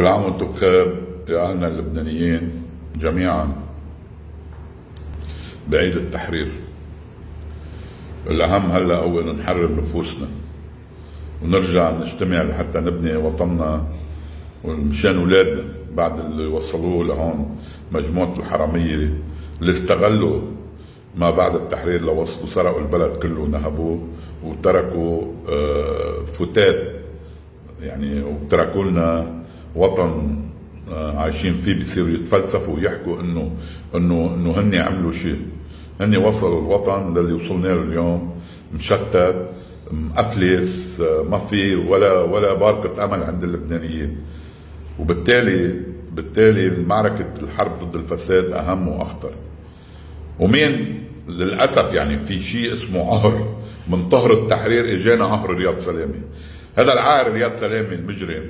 كل عام وأنتم بخير يا اهلنا اللبنانيين جميعا بعيد التحرير. الأهم هلأ هو انه نحرر نفوسنا ونرجع نجتمع لحتى نبني وطننا ومشان أولادنا بعد اللي وصلوه لهون مجموعة الحرامية اللي استغلوا ما بعد التحرير لوصلوا سرقوا البلد كله ونهبوه وتركوا آه، فتات يعني وتركوا لنا وطن آه، عايشين فيه بيصيروا يتفلسفوا ويحكوا إنه إنه إنه هن عملوا شيء. هن وصلوا الوطن للي وصلنا له اليوم مشتت مأفلس آه، ما في ولا ولا بارقة أمل عند اللبنانيين. وبالتالي بالتالي معركة الحرب ضد الفساد أهم وأخطر. ومين؟ للأسف يعني في شيء اسمه عهر من طهر التحرير اجانا عهر رياض سلامه هذا العاهر رياض سلامه المجرم.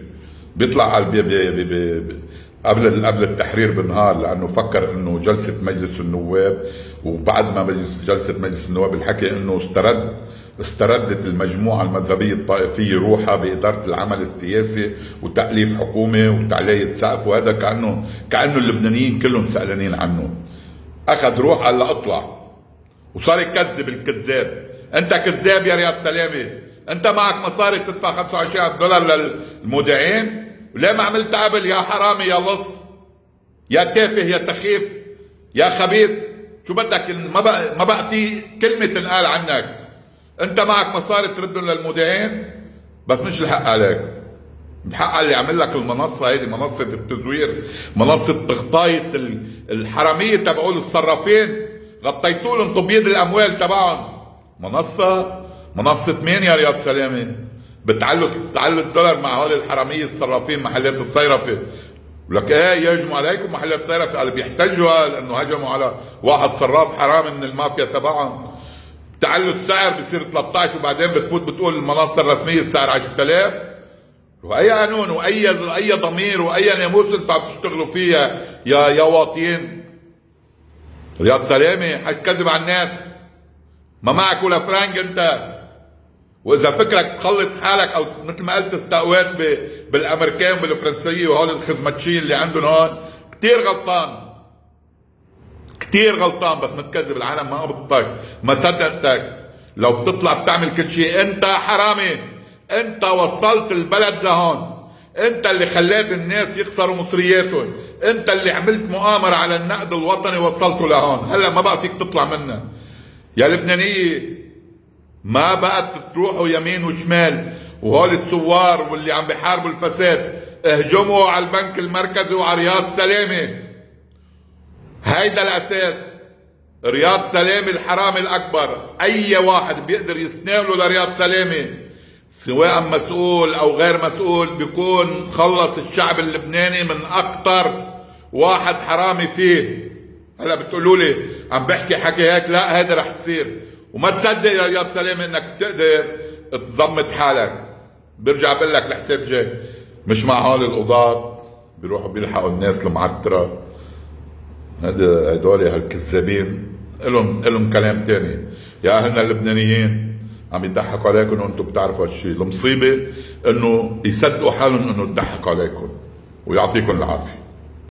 بيطلع على بي بي بي بي قبل قبل التحرير بنهار لأنه فكر إنه جلسة مجلس النواب وبعد ما مجلس جلسة مجلس النواب الحكي إنه استرد استردت المجموعة المذهبية الطائفية روحها بإدارة العمل السياسي وتأليف حكومة وتعلية سقف وهذا كأنه كأنه اللبنانيين كلهم سألانين عنه. أخذ روح قال اطلع. وصار يكذب الكذاب. أنت كذاب يا رياض سلامة. أنت معك مصاري تدفع 25 دولار للمودعين؟ وليه ما عملت قبل يا حرامي يا لص يا تافه يا سخيف يا خبيث؟ شو بدك؟ ما بقى ما بقى في كلمة تنقال عنك. أنت معك مصاري تردهم للمودعين؟ بس مش الحق عليك. الحق اللي عمل لك المنصة هيدي منصة التزوير منصة تغطايه الحرامية تبعول الصرافين. غطيتوا لهم تبييض الأموال تبعهم. منصة منصة مين يا رياض سلامه بتعلوا تعلوا الدولار مع هول الحرامية الصرافين محلات الصيرفة. لك إيه يهجموا عليكم محلات الصيرفة؟ قال بيحتجوا لأنه هجموا على واحد صراف حرامي من المافيا تبعهم. تعلوا السعر بصير 13 وبعدين بتفوت بتقول المنصة الرسمية السعر 10000 وأي قانون وأي اي ضمير وأي ناموس أنتم عم تشتغلوا فيها يا يا واطيين. رياض سلامه حتكذب على الناس؟ ما معك ولا فرانك أنت. وإذا فكرك تخلص حالك أو مثل ما قلت استقوات بالأمريكان بالفرنسيه وهول الخزمتشيين اللي عندهم هون كثير غلطان. كثير غلطان بس متكذب العالم ما قبضتك ما صدقتك. لو بتطلع بتعمل كل شيء أنت حرامي. أنت وصلت البلد لهون. أنت اللي خليت الناس يخسروا مصرياتهم. أنت اللي عملت مؤامرة على النقد الوطني وصلته لهون. هلا ما بقى فيك تطلع منها يا لبنانية ما بقت تروحوا يمين وشمال وهول الثوار واللي عم بيحاربوا الفساد اهجموا على البنك المركزي وعلى رياض سلامة. هيدا الأساس رياض سلامة الحرامي الأكبر. أي واحد بيقدر يستناوله لرياض سلامة سواء مسؤول أو غير مسؤول بيكون خلص الشعب اللبناني من أكثر واحد حرامي فيه. هلا بتقولوا لي عم بحكي حكي هيك لا هذا رح تصير. وما تصدق يا رياض سلامه إنك تقدر تضمت حالك. برجع بقول لك الحساب جاي. مش مع هول القضاة بيروحوا بيلحقوا الناس المعترة هذا هدول هالكذابين. لهم لهم كلام تاني. يا أهلنا اللبنانيين عم يضحكوا عليكم وأنتم بتعرفوا هالشيء المصيبة إنه يصدقوا حالهم إنه يضحكوا عليكم. ويعطيكم العافية.